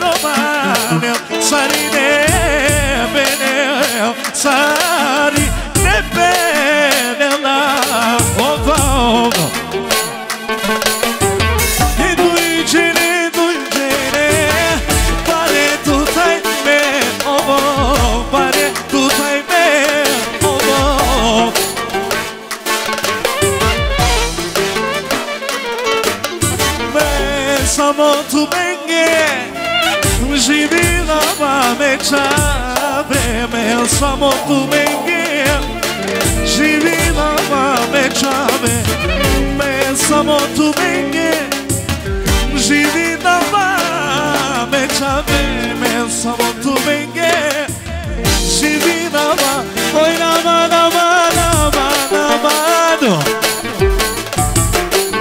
romane, sarine, bine, sarine. samo tu me ngeja Živina mame čave Me samo tu me ngeja Živina mame čave Me samo tu me ngeja Živina mame Oj nama nama nama nama do.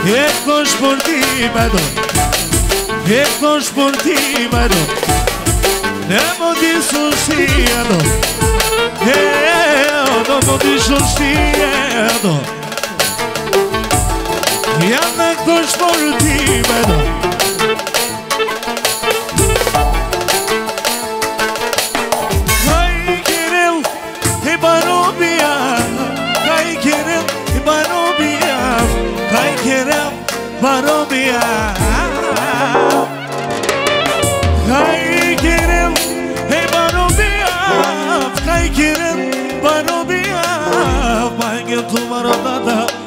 Ekoš por ti me do. Ekoš por ti me do. Tempo de sustento Eu tempo de sustento E anda com os por ti, mano Barobia, Barobia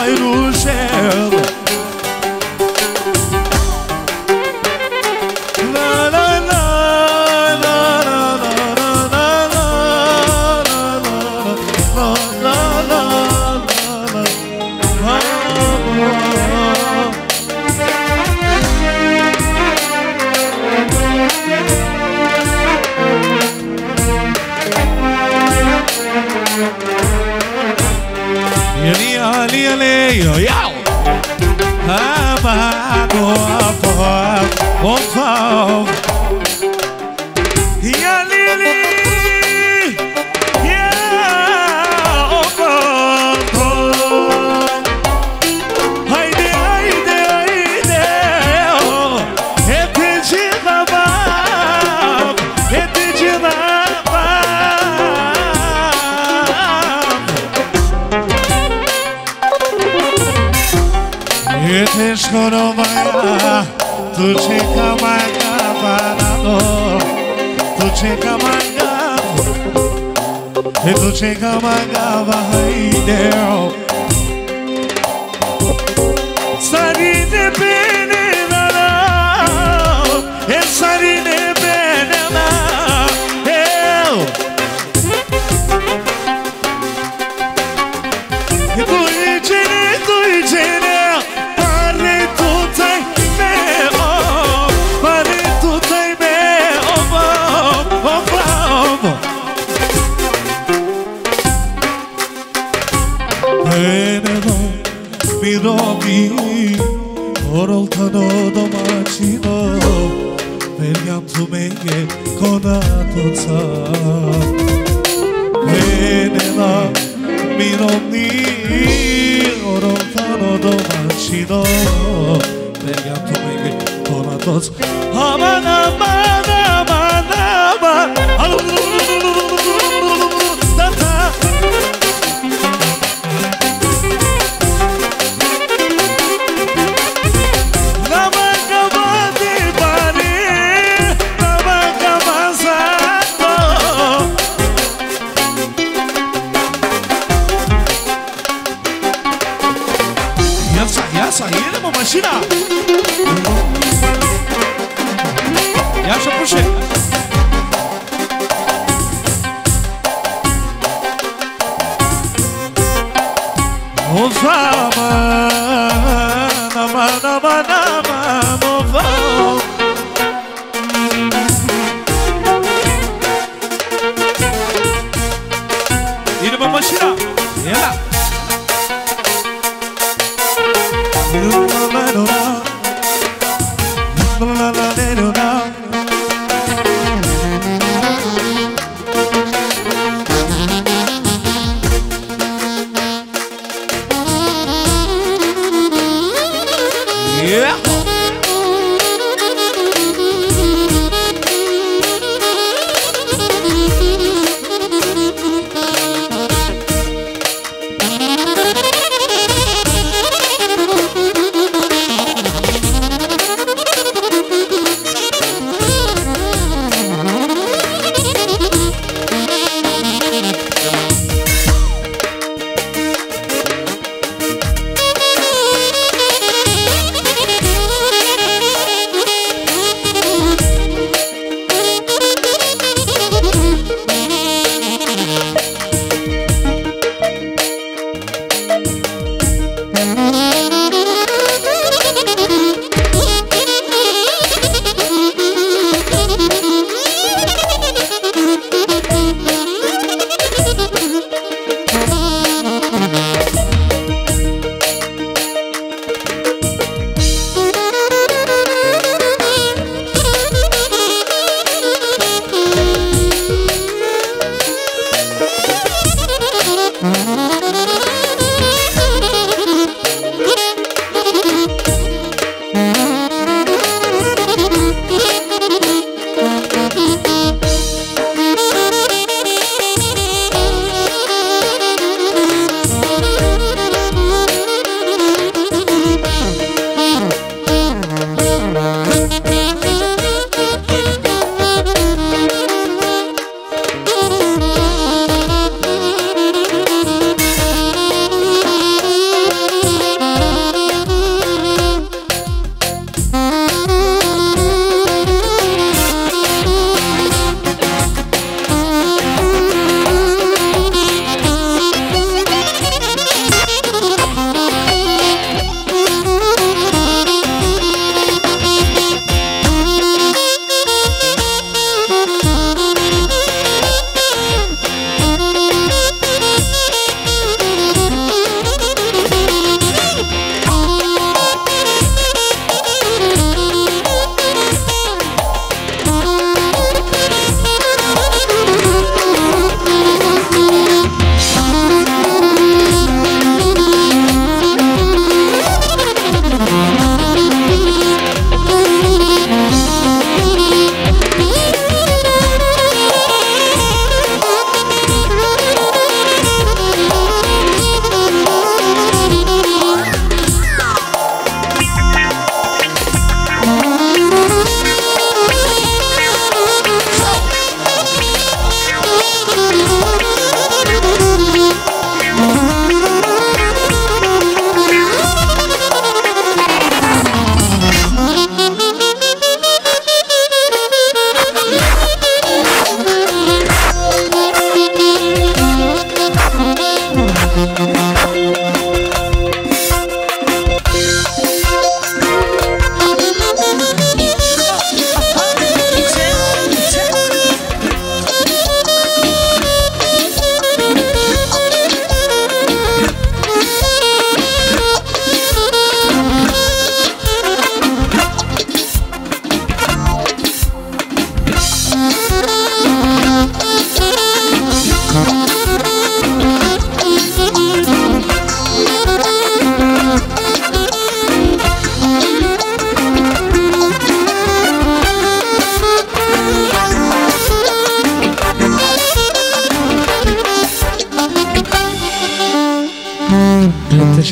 vai no céu.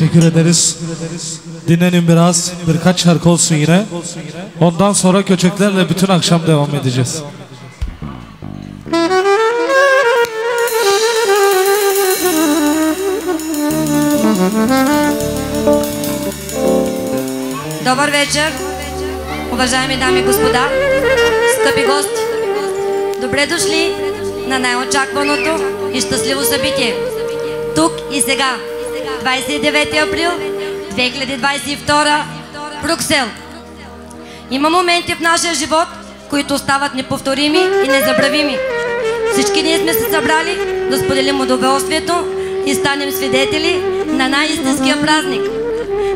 Teşekkür ederiz. Dinlenin biraz. Birkaç şarkı olsun yine. Ondan sonra köçeklerle bütün akşam devam edeceğiz. Добър вечер, уважаеми дами и господа, скъпи гости. Добре дошли на най-очакваното и щастливо събитие. Тук и сега. 29 април 2022 Брюксел. Има моменти в нашия живот, които остават неповторими и незабравими. Всички ние сме се събрали да споделим удоволствието и станем свидетели на най-истинския празник,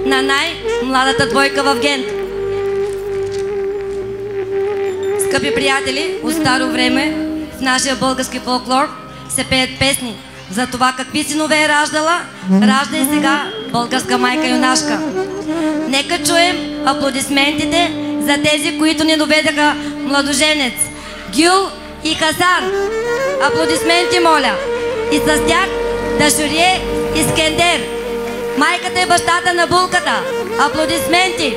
на най-младата двойка в Гент. Скъпи приятели, от старо време в нашия български фолклор се пеят песни за това какви синове е раждала, ражда и сега българска майка юнашка. Нека чуем аплодисментите за тези, които ни доведаха младоженец Гюл и Хасан. Аплодисменти, моля. И с тях Дашурие Искендер. Майката и бащата на булката. Аплодисменти.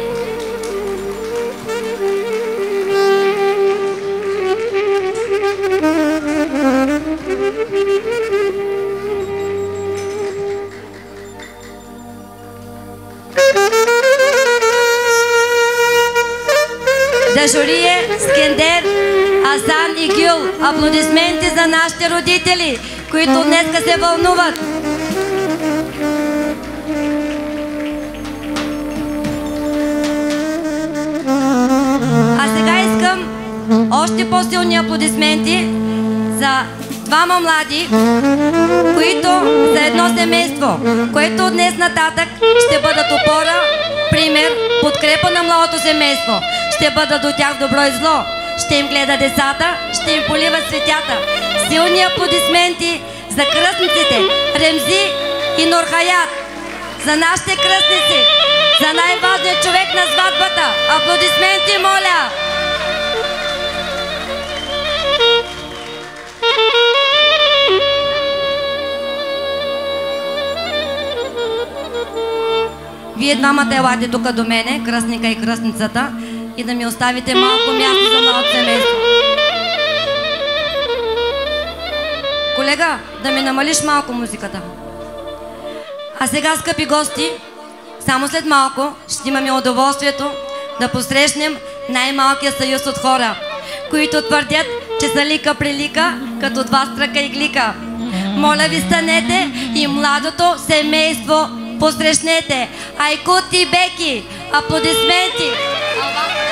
Дашурие, Скендер, Асан и Гюл. Аплодисменти за нашите родители, които днеска се вълнуват. А сега искам още по-силни аплодисменти за двама млади, които са едно семейство, което днес нататък ще бъдат опора, пример, подкрепа на младото семейство. Ще бъдат до тях добро и зло. Ще им гледа децата, ще им полива светята. Силни аплодисменти за кръстниците Ремзи и Нурхаят. За нашите кръстници, за най-важният човек на сватбата. Аплодисменти, моля! Вие двамата елате тук до мене, кръстника и кръстницата, и да ми оставите малко място за малко семейство. Колега, да ми намалиш малко музиката. А сега, скъпи гости, само след малко ще имаме удоволствието да посрещнем най-малкия съюз от хора, които твърдят, че са лика прилика, като два страка и глика. Моля ви, станете и младото семейство посрещнете. Айкут и Беки, аплодисменти! А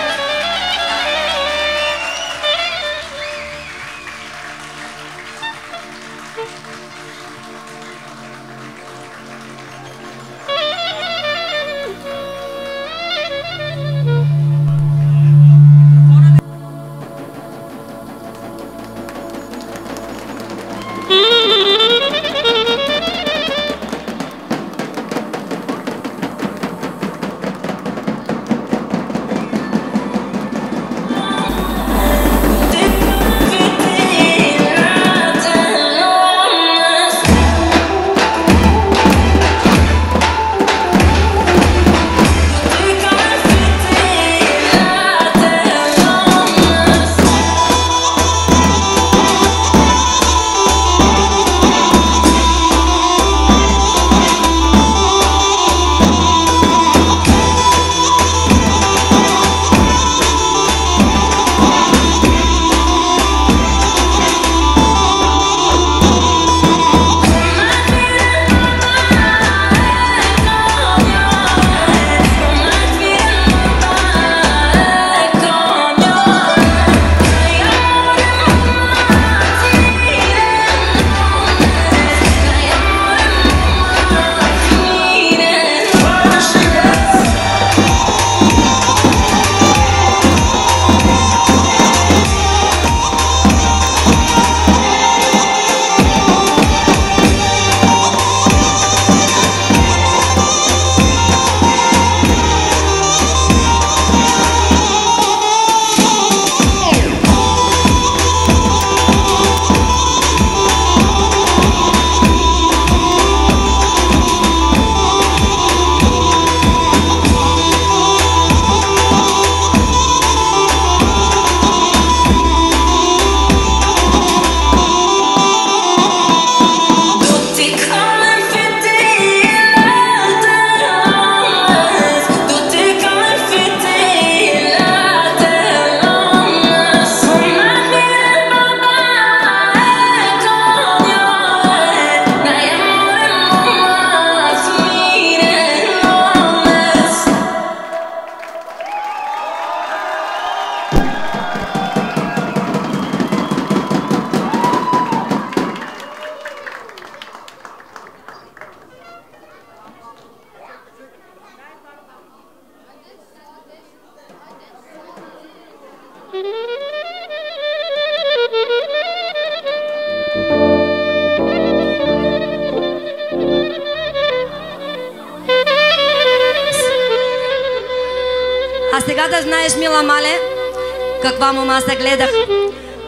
мома се гледах.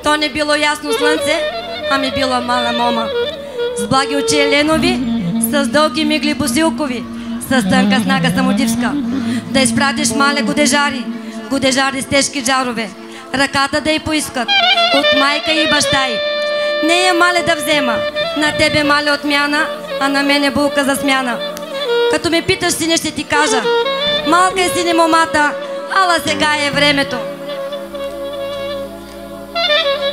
То не било ясно слънце, ами била мала мома. С благи очи еленови, с дълги мигли босилкови, с тънка снага самодивска. Да изпратиш мале годежари, годежари с тежки джарове, ръката да й поискат, от майка и баща й. Не е мале да взема, на тебе мале отмяна, а на мене булка за смяна. Като ме питаш, сине, ще ти кажа, малка е сине момата, ала сега е времето.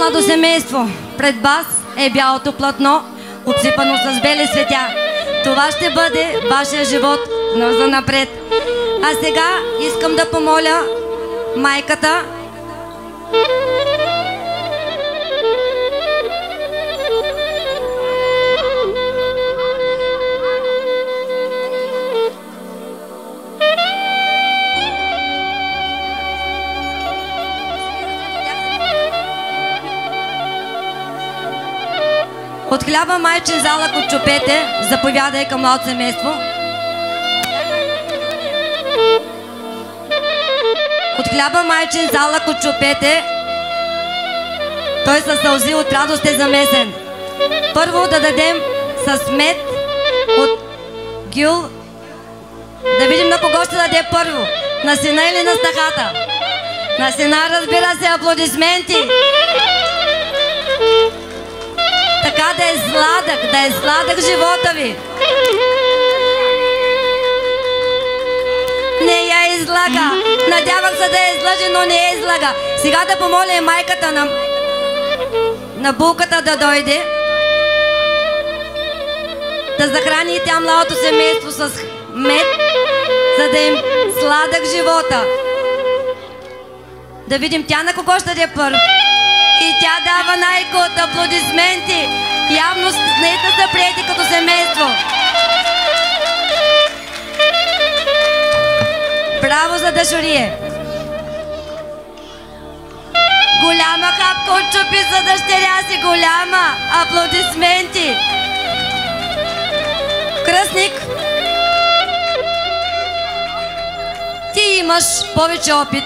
младо семейство, пред вас е бялото платно, обсипано с бели светя. Това ще бъде вашия живот, но за напред. А сега искам да помоля майката хляба майчин залък от чупете, заповядай към младо семейство. От хляба майчин залък от чупете, той със сълзи от радост е замесен. Първо да дадем с мед от гюл, да видим на кого ще даде първо. На сина или на стахата? На сина, разбира се, аплодисменти. Така да е сладък, да е сладък живота ви. Не я излага. Надявах се да я излъжи, но не я излага. Сега да помоля майката на, на булката да дойде. Да захрани тя младото семейство с мед, за да им сладък живота. Да видим тя на кого ще даде първо. Тя дава найко от аплодисменти. Явно наистина са приети като семейство. Браво за Дашорие! Голяма хапка от чупи за дъщеря си, голяма! Аплодисменти! Кръстник, ти имаш повече опит.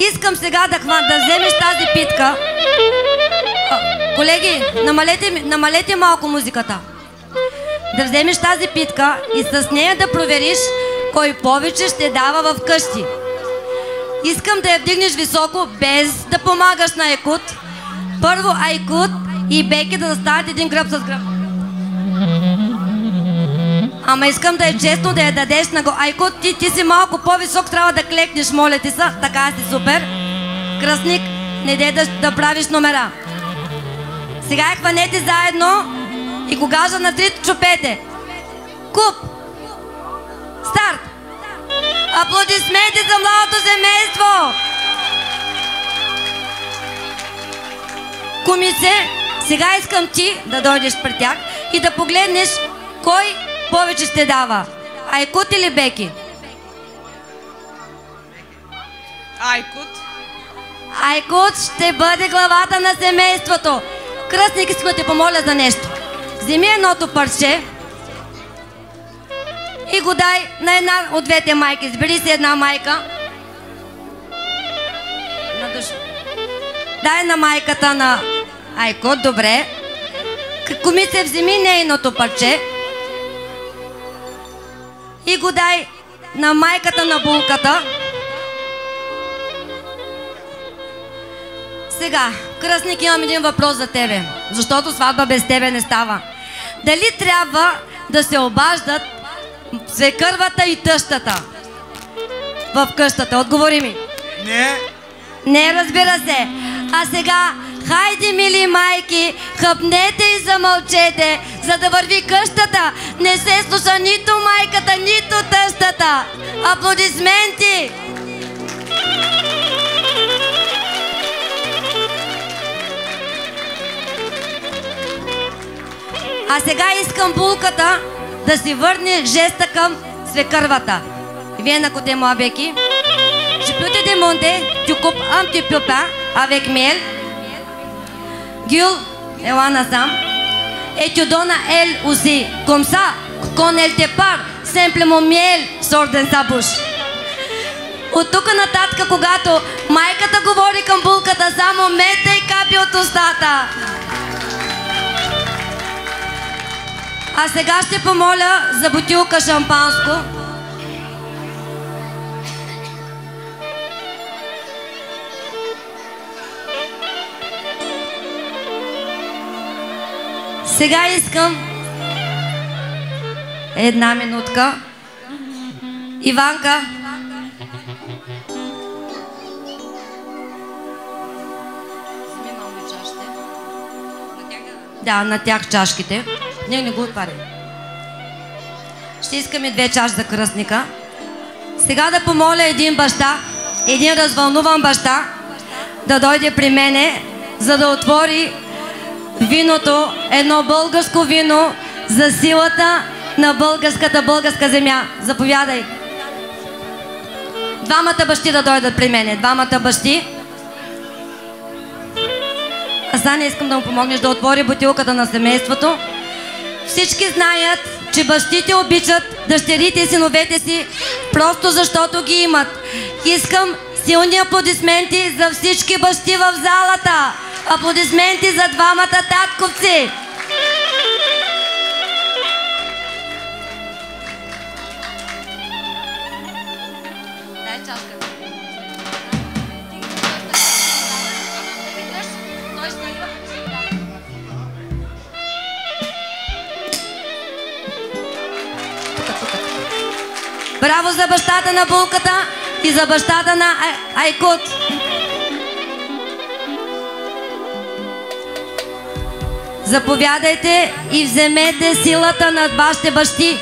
Искам сега да, хва, да вземеш тази питка. Колеги, намалете, намалете малко музиката. Да вземеш тази питка и с нея да провериш кой повече ще дава в къщи. Искам да я вдигнеш високо, без да помагаш на Айкут. Първо Айкут и Беки да заставят един гръб с гръб. Ама искам да е честно да я дадеш на го. Айкут, ти, ти си малко по-висок, трябва да клекнеш, моля ти са. Така си супер. Кръстник, не дей да, да правиш номера. Сега я хванете заедно и кога на три чупете. Куп! Старт! Аплодисменти за младото семейство! Кумице, сега искам ти да дойдеш при тях и да погледнеш кой повече ще дава. Айкут или Беки? Айкут. Айкут ще бъде главата на семейството. Кръстник, искам да те помоля за нещо. Вземи едното парче и го дай на една от двете майки. Избери си една майка. На душ. Дай на майката на Айкот, добре. К- Комице, вземи нейното парче и го дай на майката на булката. Сега, кръстник, имам един въпрос за тебе, защото сватба без тебе не става. Дали трябва да се обаждат свекървата и тъщата в къщата? Отговори ми. Не. Не, разбира се. А сега, хайде, мили майки, хъпнете и замълчете, за да върви къщата. Не се слуша нито майката, нито тъщата. Аплодисменти! А сега искам булката да си върне жеста към свекървата. Вие на коте му абеки? Je peux te demander, tu coupes un petit Gul, Ewana Sam, et tu donnes à elle aussi. Comme ça, quand elle te simplement miel sort de sa bouche. От тук нататък, когато майката говори към булката, само мета и капи от устата. А сега ще помоля за бутилка шампанско. Сега искам една минутка. Иванка. Да, на тях чашките. Не, не го отваряй. Ще искаме две чаши за кръстника. Сега да помоля един баща, един развълнуван баща, да дойде при мене, за да отвори виното, едно българско вино за силата на българската българска земя. Заповядай. Двамата бащи да дойдат при мене. Двамата бащи. А сега не искам да му помогнеш да отвори бутилката на семейството. Всички знаят, че бащите обичат дъщерите и синовете си, просто защото ги имат. Искам силни аплодисменти за всички бащи в залата. Аплодисменти за двамата татковци. Браво за бащата на булката и за бащата на Ай- Айкут. Заповядайте и вземете силата над вашите бащи.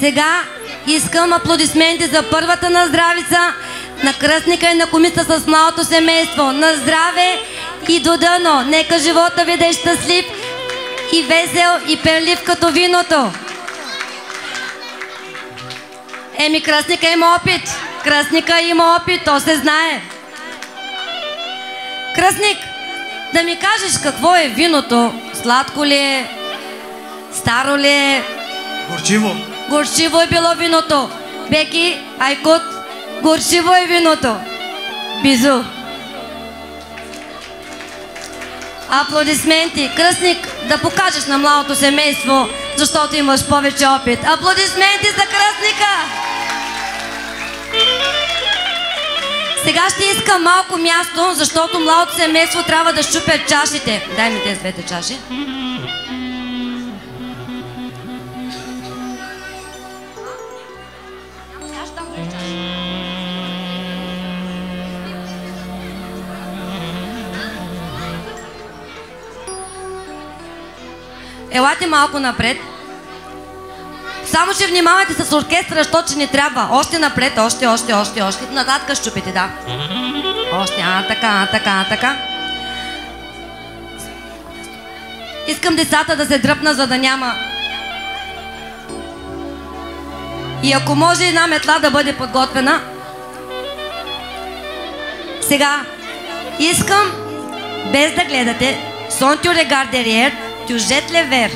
Сега искам аплодисменти за първата на здравица, на кръстника и на комиста с малото семейство. На здраве и до дъно. Нека живота ви да е щастлив и весел и пенлив като виното. Еми, кръстника има опит. Кръстника има опит, то се знае. Кръстник, да ми кажеш какво е виното? Сладко ли е? Старо ли е? Горчиво. Горчиво е било виното. Беки, Айкут, горчиво е виното. Бизу. Аплодисменти. Кръстник, да покажеш на младото семейство, защото имаш повече опит. Аплодисменти за кръстника! Сега ще искам малко място, защото младото семейство трябва да щупят чашите. Дай ми тези двете чаши. Елате малко напред. Само ще внимавайте с оркестра, защото ни трябва. Още напред, още, още, още, още. Нататък щупите, да. Още, а, така, а, така, а, така. Искам децата да се дръпна, за да няма. И ако може една метла да бъде подготвена. Сега, искам, без да гледате, сон тю регар дериер, тю жет левер.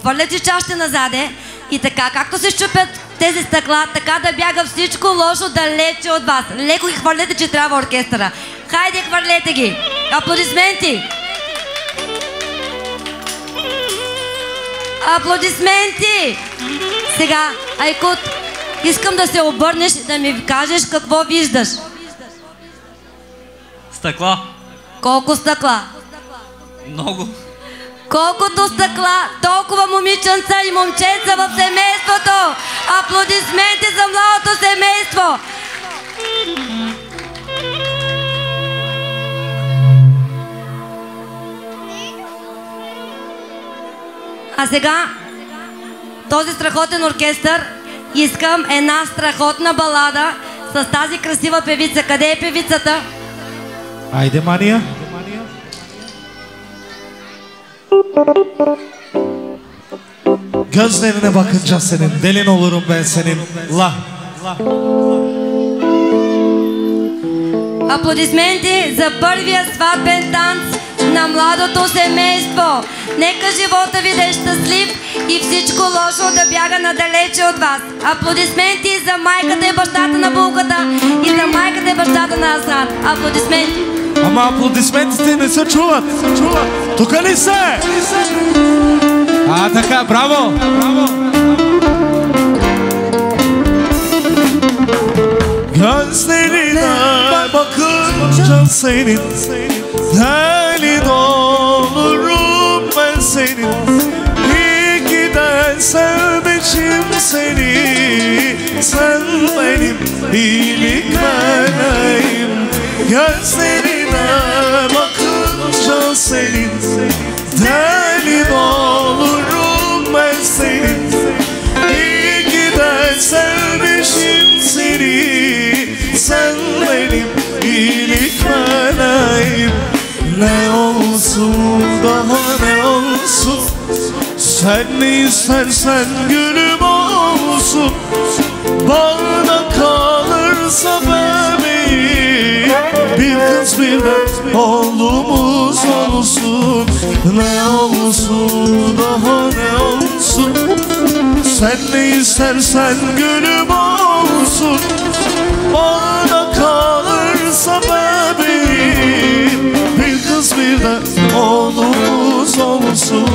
Хвърляте чашите назаде и така, както се щупят тези стъкла, така да бяга всичко лошо далече от вас. Леко ги хвърляте, че трябва оркестъра. Хайде, хвърлете ги! Аплодисменти! Аплодисменти! Сега, Айкут, искам да се обърнеш и да ми кажеш какво виждаш. Стъкла. Колко стъкла? Много. Колкото стъкла, толкова момиченца и момченца в семейството. Аплодисменти за младото семейство. А сега този страхотен оркестър искам една страхотна балада с тази красива певица. Къде е певицата? Айде, Мания. Gözlerine bakınca senin delin olurum ben senin. La. Аплодисменти за първия сватбен танц на младото семейство. Нека живота ви да е щастлив и всичко лошо да бяга надалече от вас. Аплодисменти за майката и бащата на булката и за майката и бащата на Асад. Аплодисменти. Ама аплодисментите не се чуват. чуват. Тук ли се? А, така, браво! браво. Gözlerine bakınca senin Deli olurum ben senin İyi ki de sevmişim seni Sen benim iyilik meleğim Gözlerine Deli olurum ben senin. İyi ki de sevmişim seni. Sen benim iyilik meleğim Ne olsun daha ne olsun. Sen ne istersen gülüm olsun. Bana kalırsa bebeğim. Bir kız bir de oğlumuz Ne olsun daha ne olsun. Sen ne istersen gülüm olsun. Bana kalırsa bebeğim Bir kız bir de oğlumuz olsun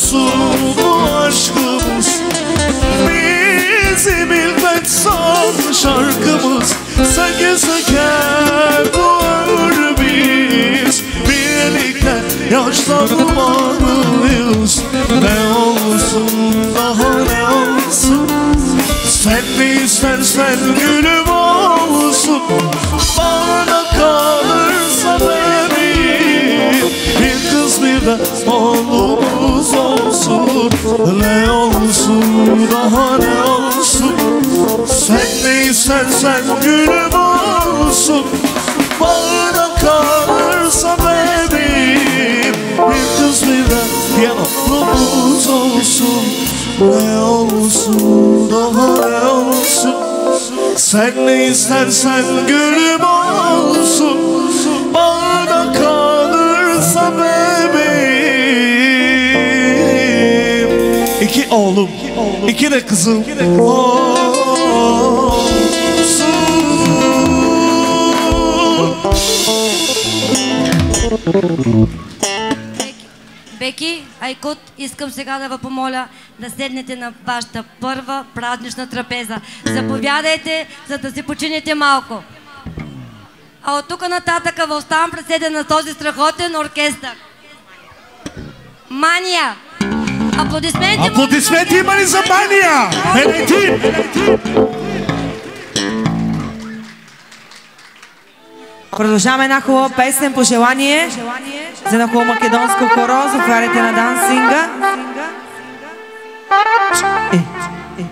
arzusu bu aşkımız. Bizi millet son şarkımız. Seke seke doğur biz. Birlikte yaşlanmalıyız. Ne olsun daha ne olsun? Sen de istersen gülüm olsun. Bak olsun. Ne olsun daha ne olsun? Sen ne istersen gülüm olsun. Bana kalırsa bebeğim Bir kız bir de yanımız olsun. Ne olsun daha ne olsun? Sen ne istersen gülüm olsun oğlum, iki de kızım Беки, Айкут, искам сега да ви помоля да седнете на вашата първа празнична трапеза. Заповядайте, за да си почините малко. А от тук нататък ви оставам преседен на този страхотен оркестър. Мания! Аплодисменти, Аплодисменти има ли за мания? Енетин! Продължаваме една хубава песен по желание за едно хубаво македонско хоро. Заповядайте на дансинга. Е, е.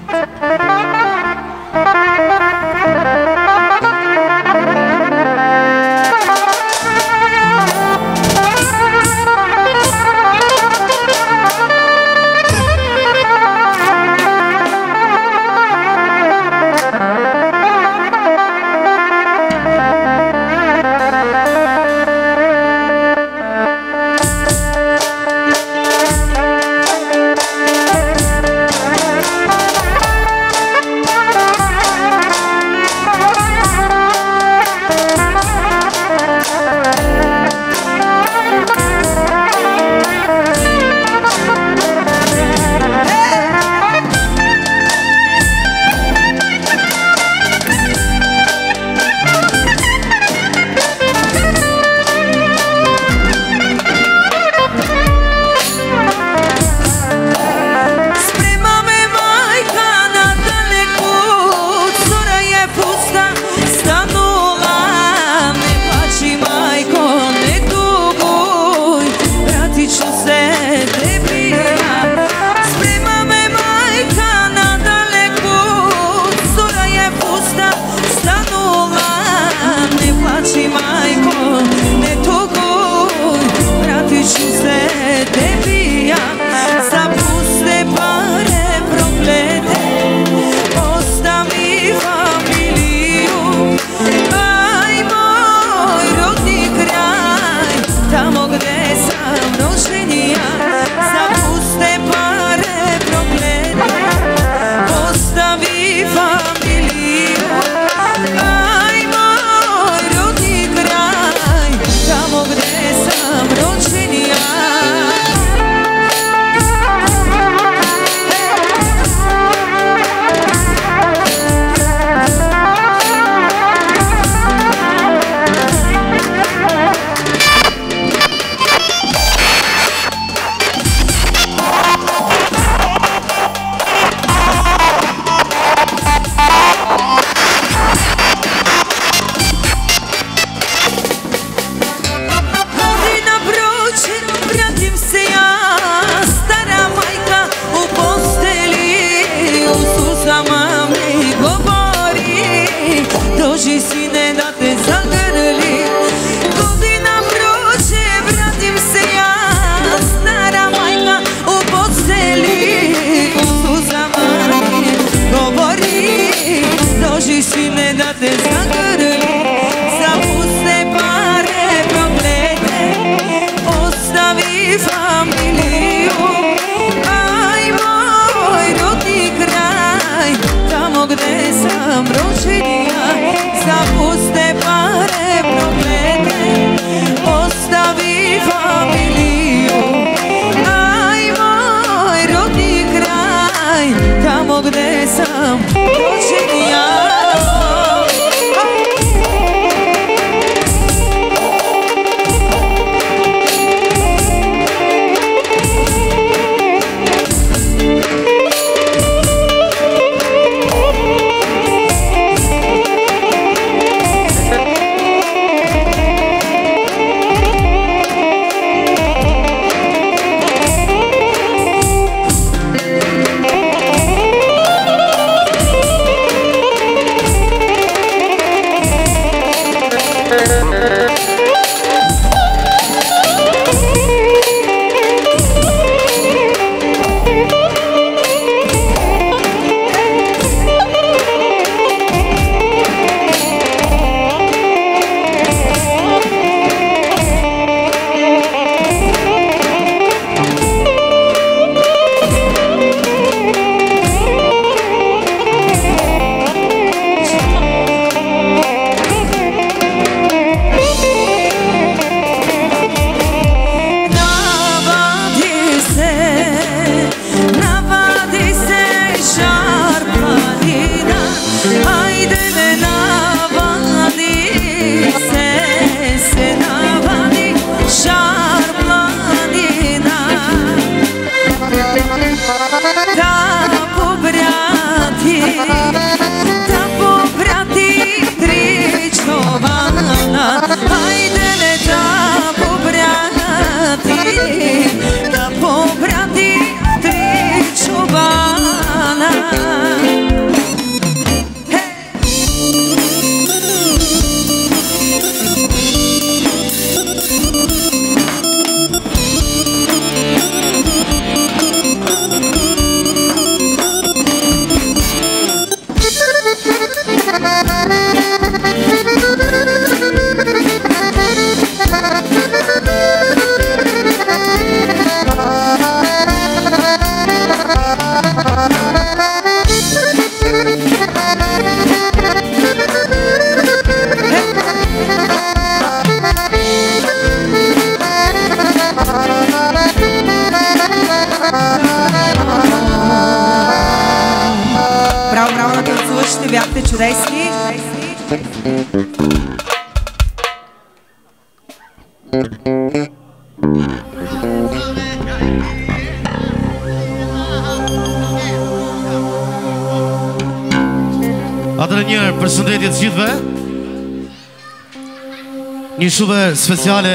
Një shumë speciale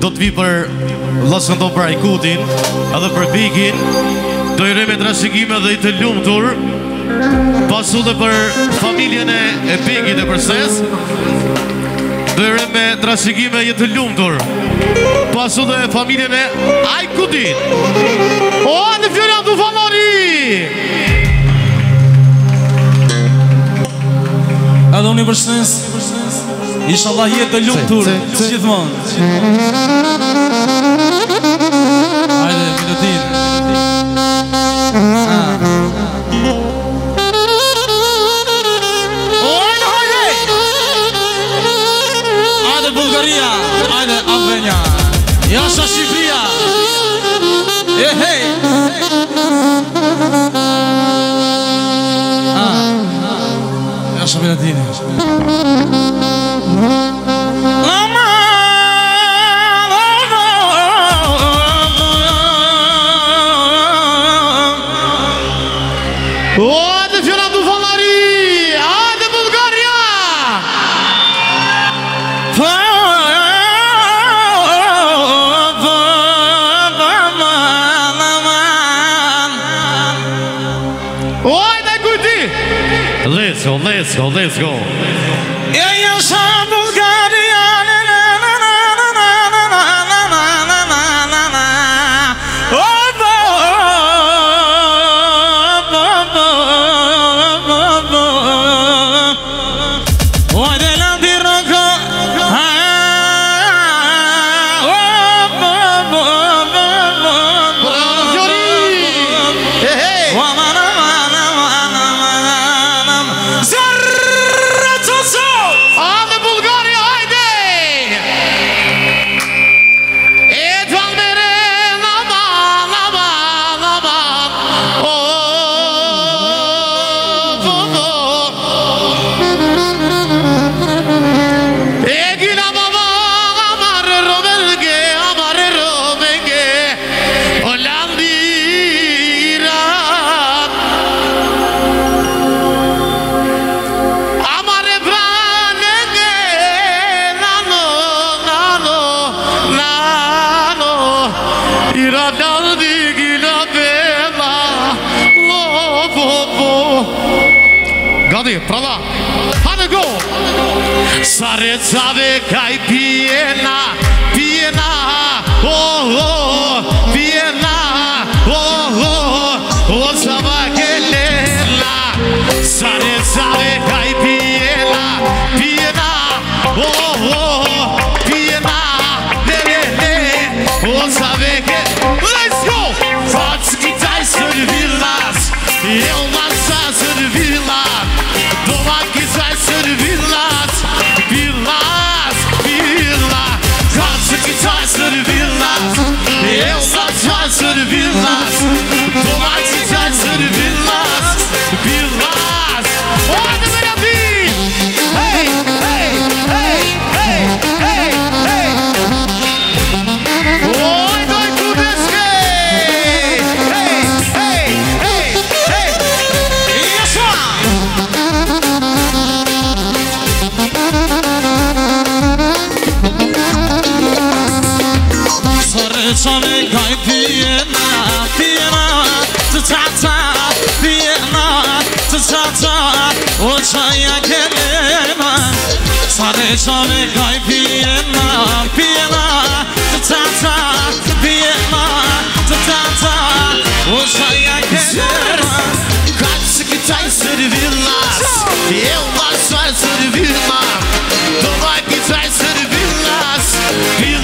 do të vi për vlasën tonë për Ajkutin edhe për Bigin. Do i reme të rashikime dhe i të lumëtur pasu dhe për familjen e Bigit e përses. Do i reme të rashikime i të lumëtur pasu dhe familjen e Ajkutin o në fjëriam të famari edhe unë i përshënës Inshallah jetë të lumtur gjithmonë. So let's go. Ocak, ocağa gelemem Saracağım kay Viyana, Viyana Tata, Viyana, tata Ocağa gelemem Kaç sıkı tay servilmez Yıllar sar servilmem Dolay gitar servilmez Viyana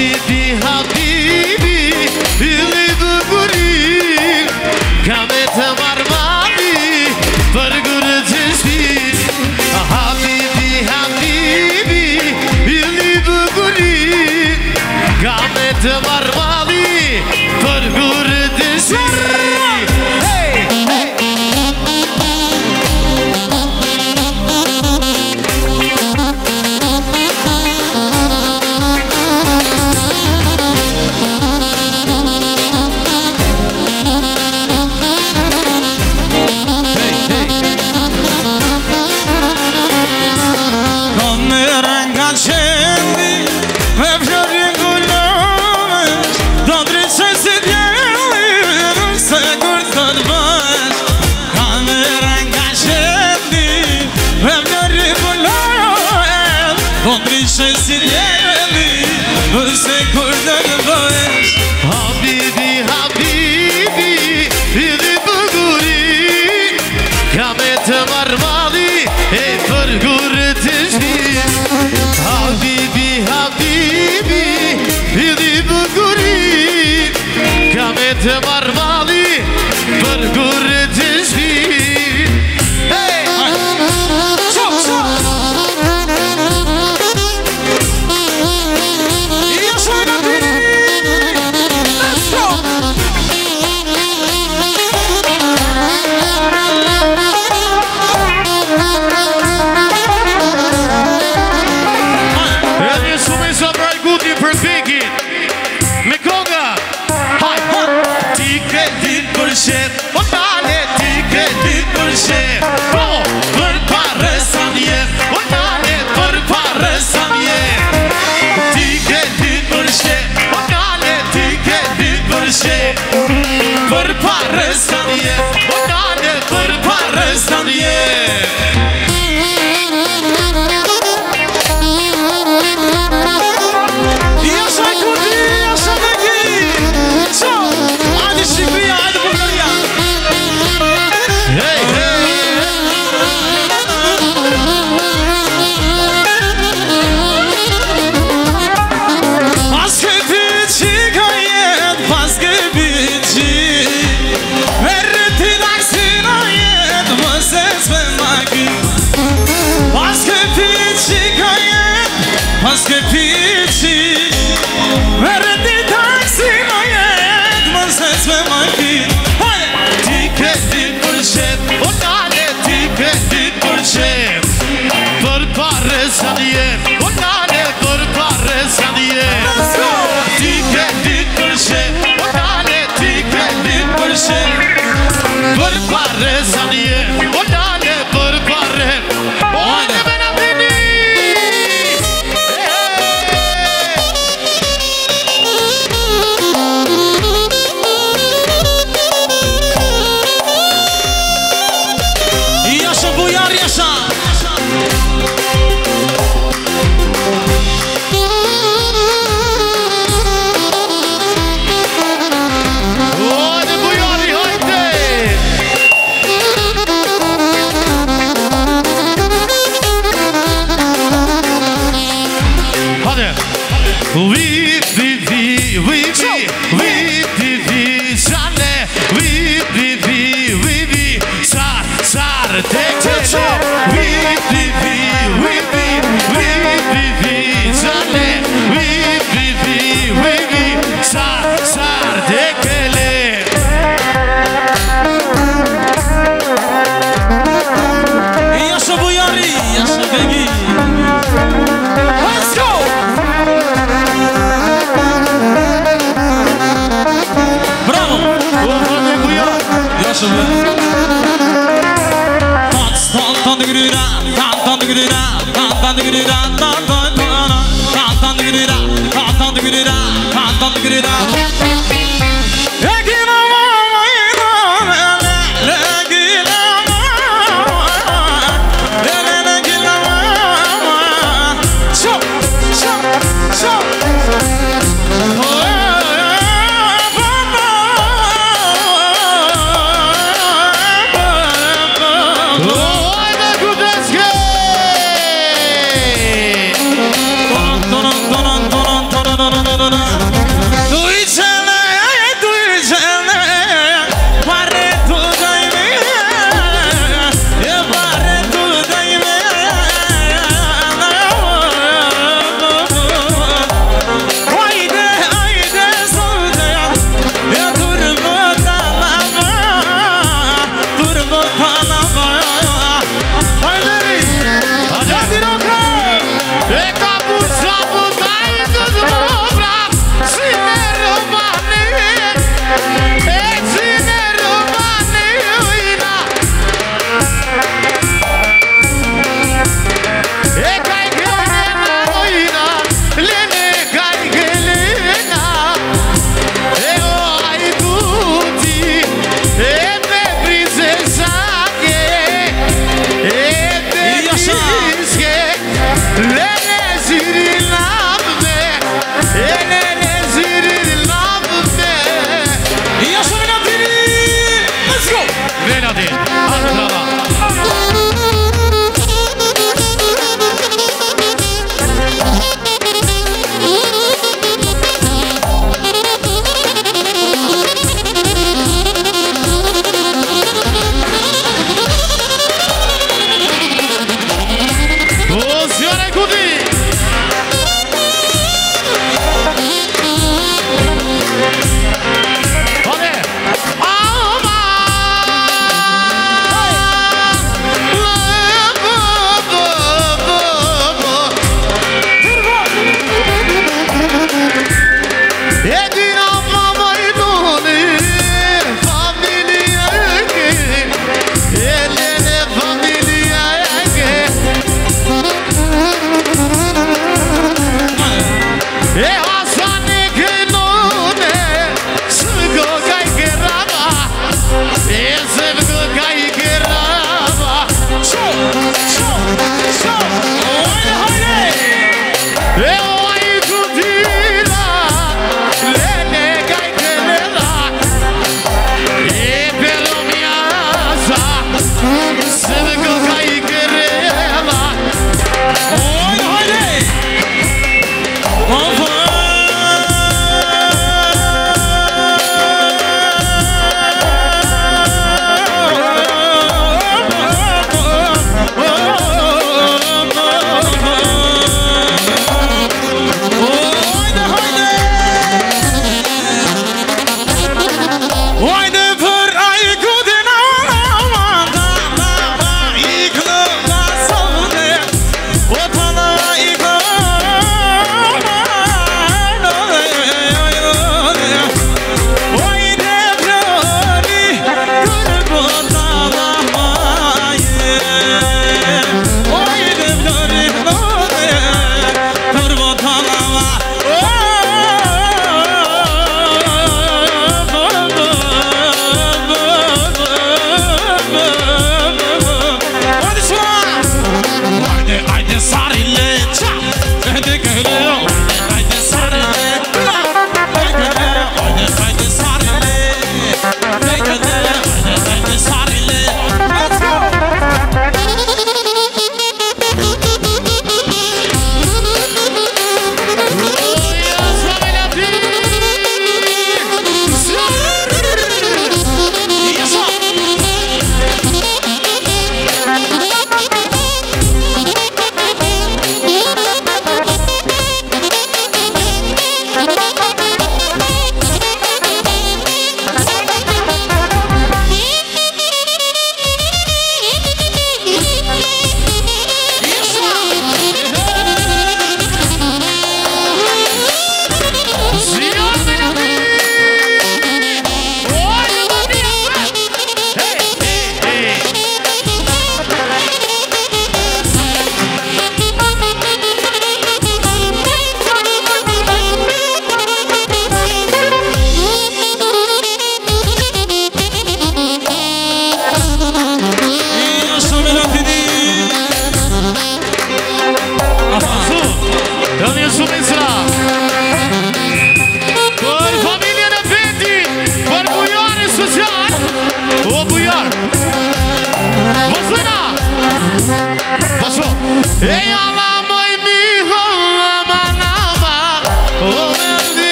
سيدي هقي Paris Daniel.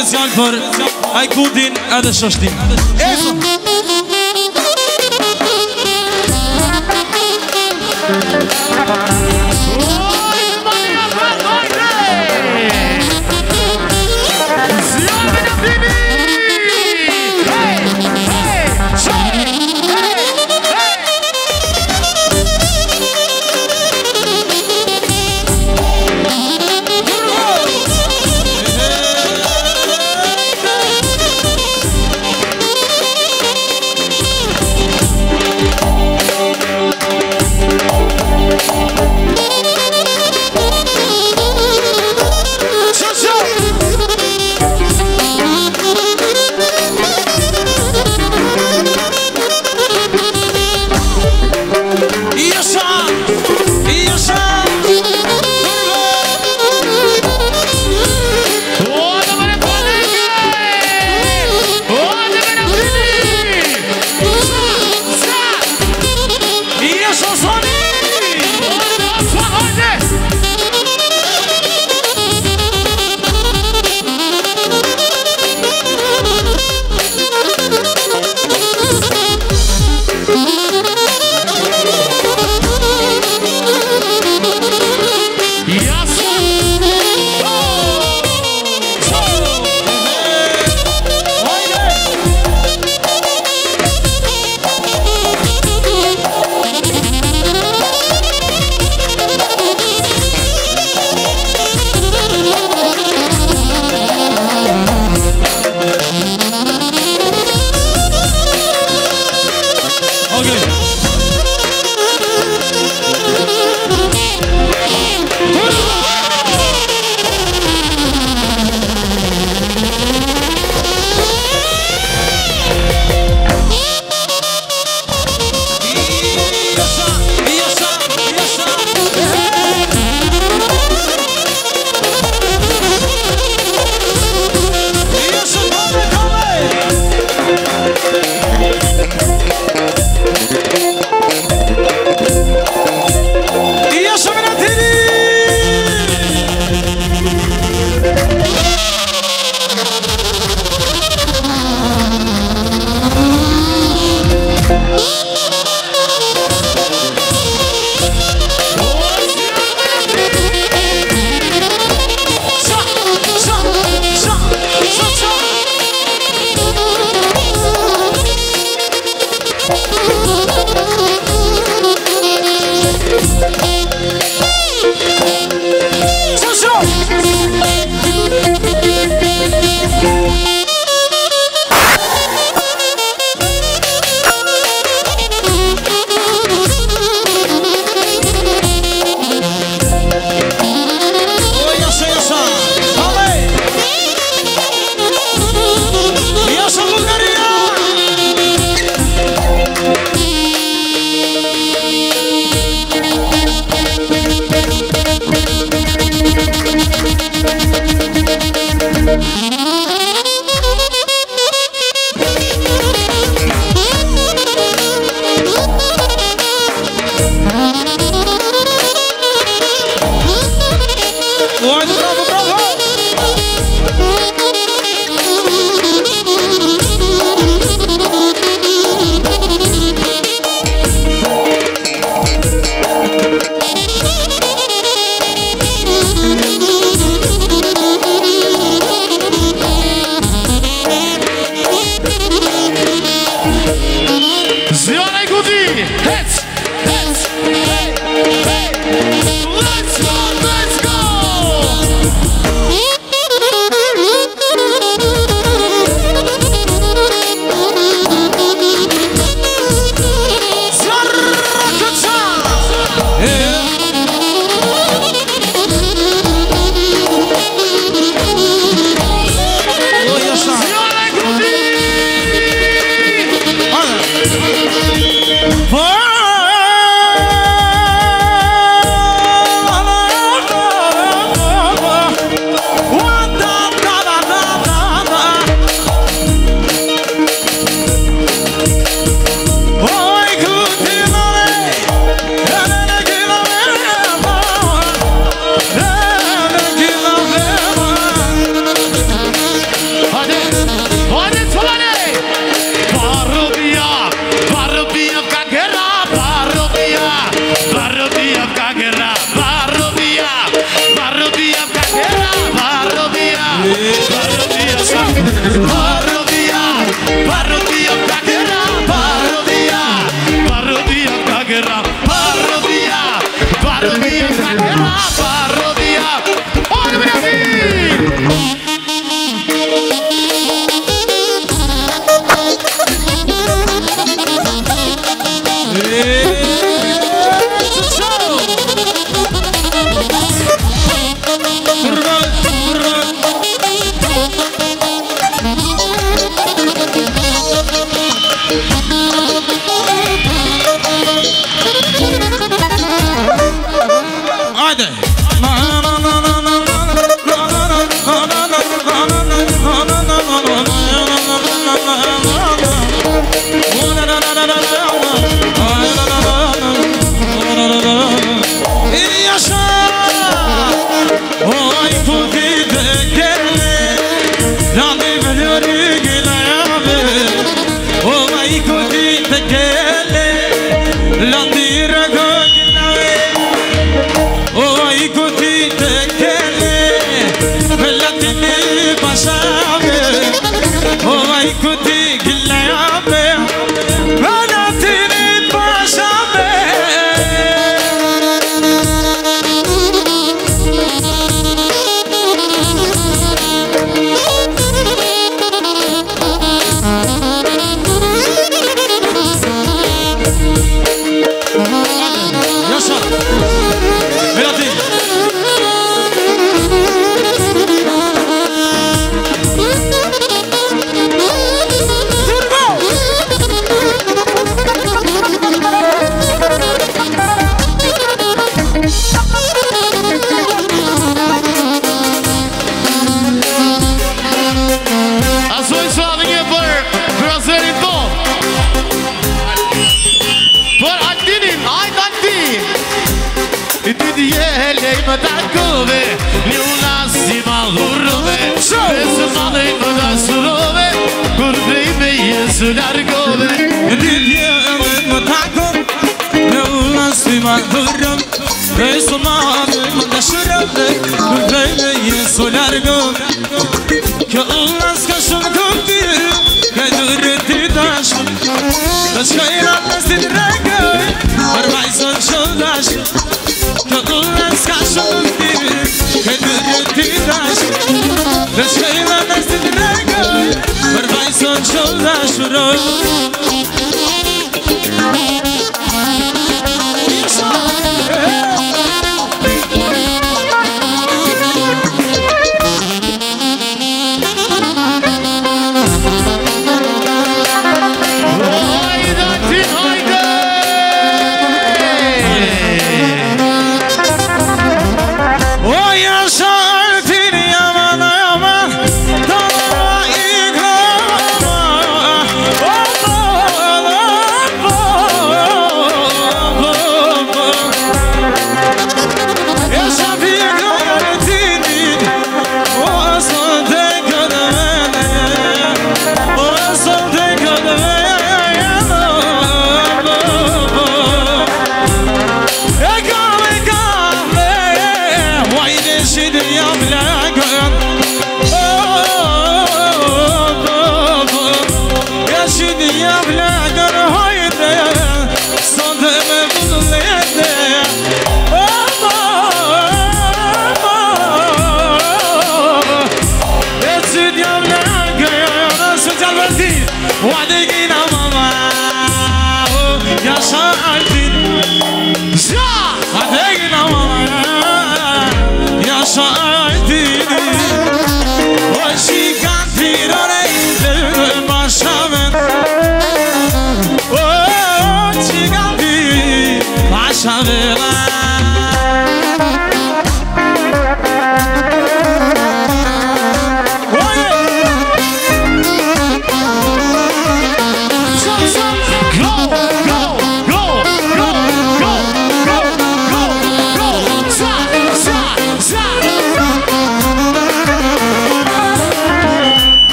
me t'jallë për Ajkudin edhe shështin Eso! Thank you.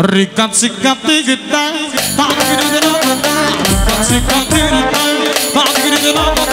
Rikat sikat kita Tak begitu Rikat sikat kita Tak begitu